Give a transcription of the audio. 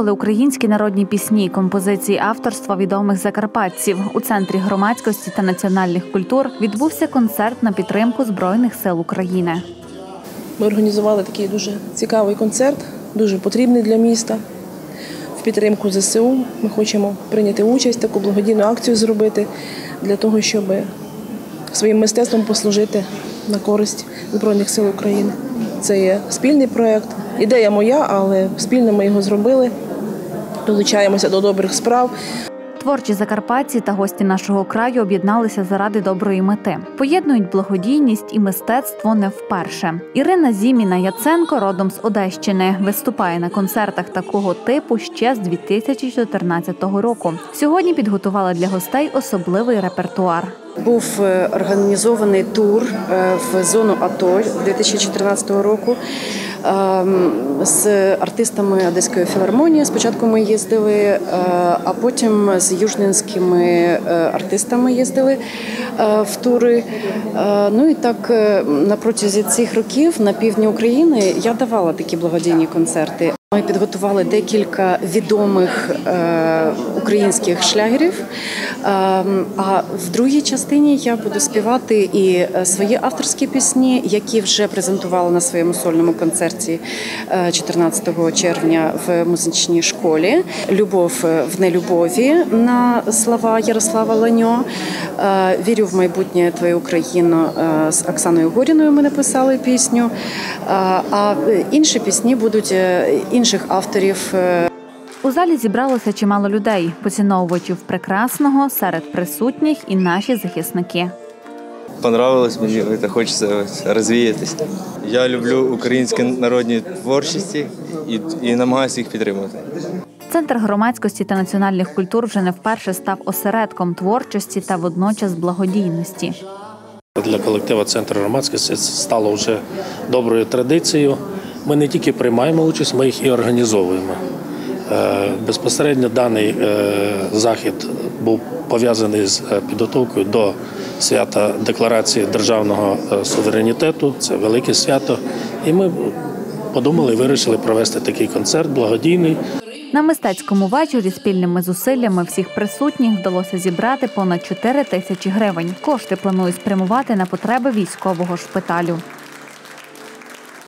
Виконували українські народні пісні, композиції авторства відомих закарпатців. У центрі громадськості та національних культур відбувся концерт на підтримку Збройних сил України. Ми організували такий дуже цікавий концерт, дуже потрібний для міста. В підтримку ЗСУ ми хочемо прийняти участь, таку благодійну акцію зробити для того, щоб своїм мистецтвом послужити на користь Збройних сил України. Це є спільний проєкт. Ідея моя, але спільно ми його зробили. Долучаємося до добрих справ. Творчі закарпатці та гості нашого краю об'єдналися заради доброї мети. Поєднують благодійність і мистецтво не вперше. Ірина Зіміна Яценко родом з Одещини виступає на концертах такого типу ще з 2014 року. Сьогодні підготувала для гостей особливий репертуар. Був е, організований тур е, в зону АТО 2014 року з артистами Одеської філармонії. Спочатку ми їздили, е, а потім з южнинськими артистами їздили в тури. Ну і так на протязі цих років на півдні України я давала такі благодійні концерти. Ми підготували декілька відомих е, українських шлягерів. Е, а в другій частині я буду співати і е, свої авторські пісні, які вже презентувала на своєму сольному концерті 14 червня в музичній школі. Любов в нелюбові на слова Ярослава Ланьо. Вірю в майбутнє твою Україну з Оксаною Горіною. Ми написали пісню. А інші пісні будуть інших авторів. У залі зібралося чимало людей, поціновувачів прекрасного серед присутніх і наші захисники. Понравилось мені, це хочеться розвіятися. Я люблю українські народні творчості і, і намагаюся їх підтримувати. Центр громадськості та національних культур вже не вперше став осередком творчості та водночас благодійності. Для колективу Центр громадськості це стало вже доброю традицією. Ми не тільки приймаємо участь, ми їх і організовуємо. Е, безпосередньо даний е, захід був пов'язаний з е, підготовкою до свята декларації державного суверенітету. Це велике свято. І ми подумали, вирішили провести такий концерт благодійний. На мистецькому вечорі спільними зусиллями всіх присутніх вдалося зібрати понад 4 тисячі гривень. Кошти планують спрямувати на потреби військового шпиталю.